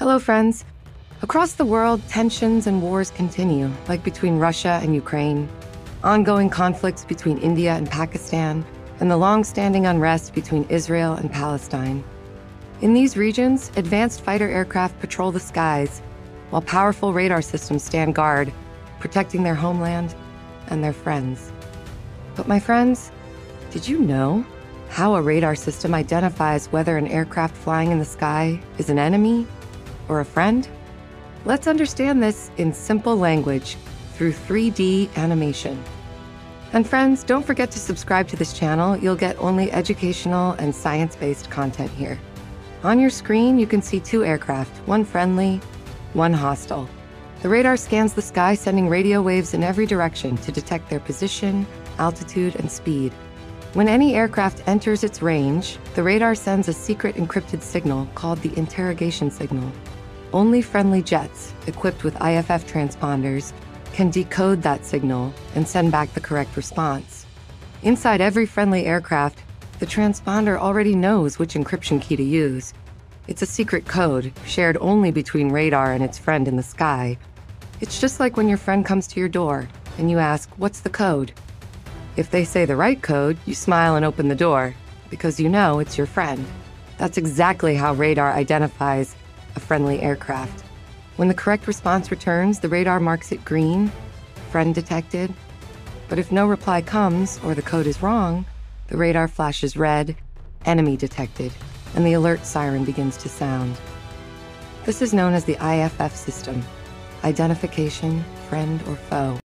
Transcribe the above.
Hello, friends. Across the world, tensions and wars continue, like between Russia and Ukraine, ongoing conflicts between India and Pakistan, and the long standing unrest between Israel and Palestine. In these regions, advanced fighter aircraft patrol the skies, while powerful radar systems stand guard, protecting their homeland and their friends. But, my friends, did you know how a radar system identifies whether an aircraft flying in the sky is an enemy or a friend? Let's understand this in simple language through 3D animation. And friends, don't forget to subscribe to this channel. You'll get only educational and science-based content here. On your screen, you can see two aircraft, one friendly, one hostile. The radar scans the sky, sending radio waves in every direction to detect their position, altitude, and speed. When any aircraft enters its range, the radar sends a secret encrypted signal called the interrogation signal. Only friendly jets, equipped with IFF transponders, can decode that signal and send back the correct response. Inside every friendly aircraft, the transponder already knows which encryption key to use. It's a secret code, shared only between radar and its friend in the sky. It's just like when your friend comes to your door and you ask, What's the code? If they say the right code, you smile and open the door because you know it's your friend. That's exactly how radar identifies a friendly aircraft. When the correct response returns, the radar marks it green, friend detected. But if no reply comes or the code is wrong, the radar flashes red, enemy detected, and the alert siren begins to sound. This is known as the IFF system identification, friend or foe.